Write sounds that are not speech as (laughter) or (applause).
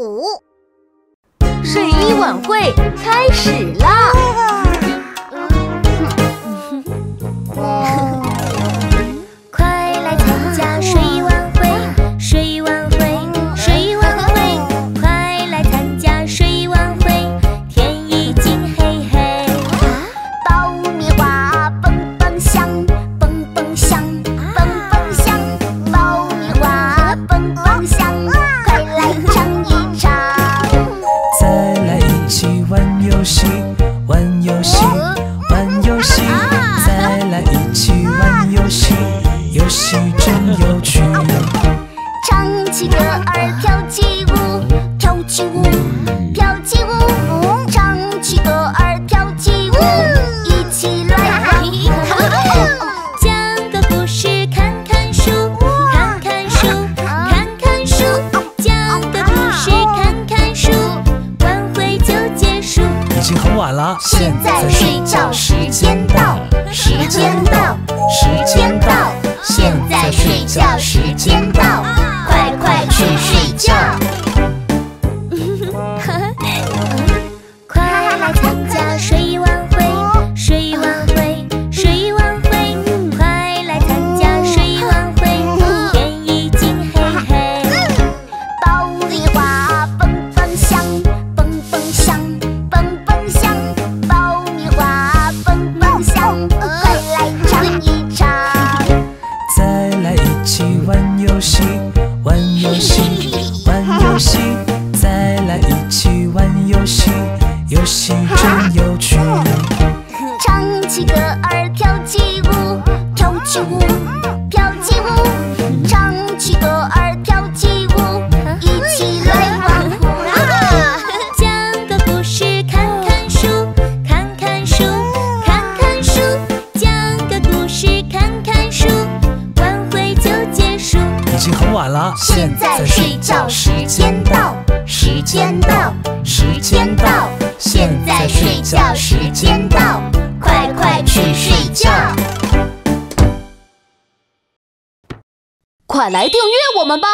虎。睡衣晚会开始啦！(laughs) (laughs) 快来参加睡游戏真有趣。唱起歌儿跳起舞，跳起舞，跳起舞，唱起歌儿跳起舞，一起来。讲个故事，看看书，看看书，看看书，讲个故事，看看书，晚会就结束。已经很晚了，现在睡觉时间到，时间到，时间到，小时间。玩游戏，玩游戏，玩游戏，再来一起玩游戏，游戏真有趣。(laughs) 唱起歌儿跳起舞，跳起舞，晚了，现在睡觉时间到，时间到，时间到，现在睡觉时间到，快快去睡觉。快来订阅我们吧！